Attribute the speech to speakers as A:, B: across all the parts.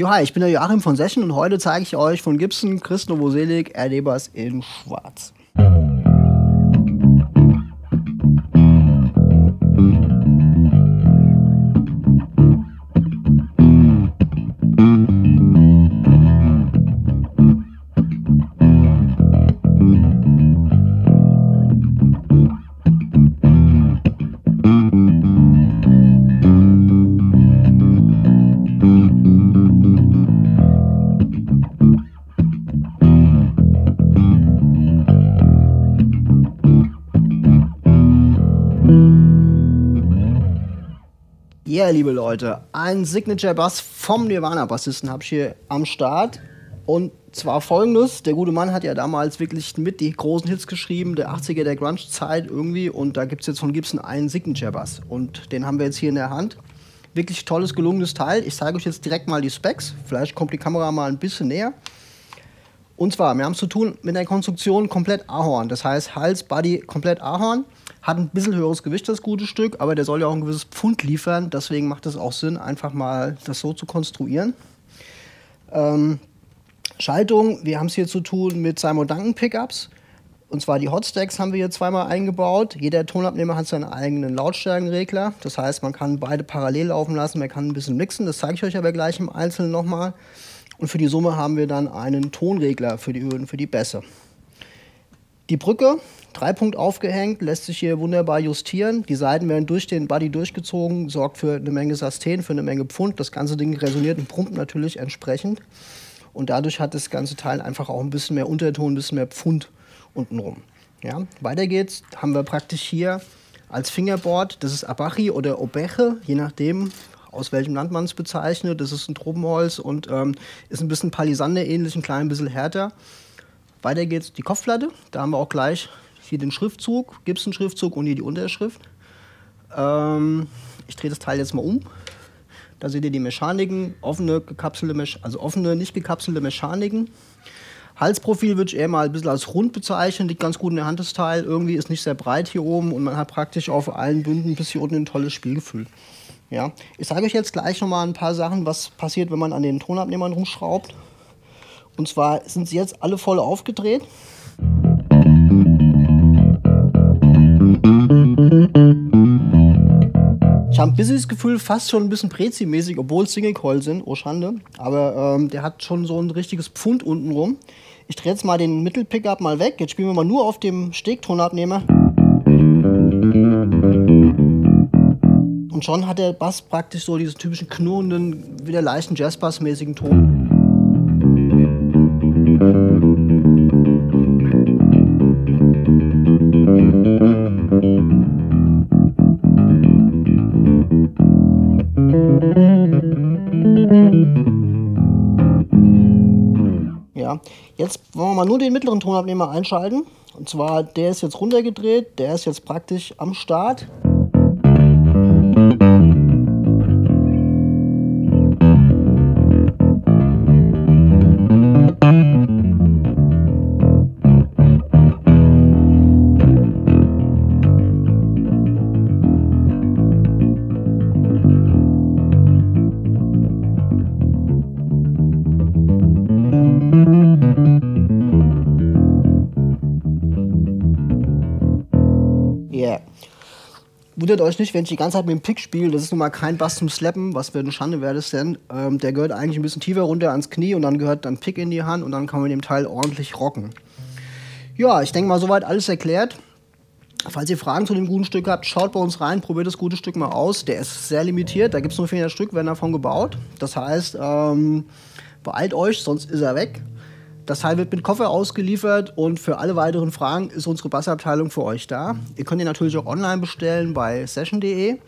A: Jo, hi, ich bin der Joachim von Session und heute zeige ich euch von Gibson Chris Novoselic Erdebers in Schwarz. Ja, yeah, liebe Leute, ein Signature Bass vom Nirvana-Bassisten habe ich hier am Start. Und zwar folgendes: Der gute Mann hat ja damals wirklich mit die großen Hits geschrieben, der 80er, der Grunge-Zeit irgendwie. Und da gibt es jetzt von Gibson einen Signature-Bass. Und den haben wir jetzt hier in der Hand. Wirklich tolles, gelungenes Teil. Ich zeige euch jetzt direkt mal die Specs. Vielleicht kommt die Kamera mal ein bisschen näher. Und zwar, wir haben es zu tun mit einer Konstruktion komplett Ahorn. Das heißt, Hals, Body komplett Ahorn. Hat ein bisschen höheres Gewicht, das gute Stück, aber der soll ja auch ein gewisses Pfund liefern. Deswegen macht es auch Sinn, einfach mal das so zu konstruieren. Ähm, Schaltung, wir haben es hier zu tun mit Simon Duncan Pickups. Und zwar die Hotstacks haben wir hier zweimal eingebaut. Jeder Tonabnehmer hat seinen eigenen Lautstärkenregler. Das heißt, man kann beide parallel laufen lassen, man kann ein bisschen mixen. Das zeige ich euch aber gleich im Einzelnen nochmal. Und für die Summe haben wir dann einen Tonregler für die Höhen, für die Bässe. Die Brücke Dreipunkt aufgehängt, lässt sich hier wunderbar justieren. Die Seiten werden durch den Body durchgezogen, sorgt für eine Menge Sustain, für eine Menge Pfund. Das ganze Ding resoniert und pumpt natürlich entsprechend. Und dadurch hat das ganze Teil einfach auch ein bisschen mehr Unterton, ein bisschen mehr Pfund untenrum. Ja, weiter geht's, haben wir praktisch hier als Fingerboard, das ist Abachi oder Obeche, je nachdem, aus welchem Land man es bezeichnet. Das ist ein Tropenholz und ähm, ist ein bisschen Palisander ähnlich, ein klein bisschen härter. Weiter geht's die Kopfplatte. Da haben wir auch gleich hier den Schriftzug, Gibson-Schriftzug und hier die Unterschrift. Ähm, ich drehe das Teil jetzt mal um. Da seht ihr die Mechaniken, offene, gekapselte, also offene, nicht gekapselte Mechaniken. Halsprofil würde ich eher mal ein bisschen als rund bezeichnen, liegt ganz gut in der Hand das Teil. Irgendwie ist nicht sehr breit hier oben und man hat praktisch auf allen Bünden bis hier unten ein tolles Spielgefühl. Ja, ich sage euch jetzt gleich noch mal ein paar Sachen, was passiert, wenn man an den Tonabnehmern rumschraubt. Und zwar sind sie jetzt alle voll aufgedreht. Ich habe ein bisschen das Gefühl, fast schon ein bisschen Prezi-mäßig, obwohl Single Coil sind, oh Schande. Aber ähm, der hat schon so ein richtiges Pfund unten rum. Ich drehe jetzt mal den Mittel-Pickup mal weg. Jetzt spielen wir mal nur auf dem Stegtonabnehmer. Und schon hat der Bass praktisch so diesen typischen knurrenden, wieder leichten Jazzbass-mäßigen Ton. Jetzt wollen wir mal nur den mittleren Tonabnehmer einschalten. Und zwar, der ist jetzt runtergedreht, der ist jetzt praktisch am Start. Wundert euch nicht, wenn ich die ganze Zeit mit dem Pick spiele. Das ist nun mal kein Bass zum Slappen. Was für eine Schande wäre das denn? Ähm, der gehört eigentlich ein bisschen tiefer runter ans Knie und dann gehört dann Pick in die Hand und dann kann man den Teil ordentlich rocken. Ja, ich denke mal, soweit alles erklärt. Falls ihr Fragen zu dem guten Stück habt, schaut bei uns rein, probiert das gute Stück mal aus. Der ist sehr limitiert, da gibt es nur 400 Stück, werden davon gebaut. Das heißt, ähm, beeilt euch, sonst ist er weg. Das Teil wird mit Koffer ausgeliefert und für alle weiteren Fragen ist unsere Bassabteilung für euch da. Ihr könnt ihn natürlich auch online bestellen bei session.de.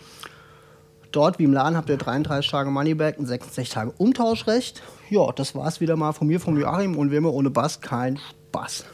A: Dort, wie im Laden, habt ihr 33 Tage Moneyback und 66 Tage Umtauschrecht. Ja, das war's wieder mal von mir, vom Joachim und wie immer ohne Bass kein Spaß.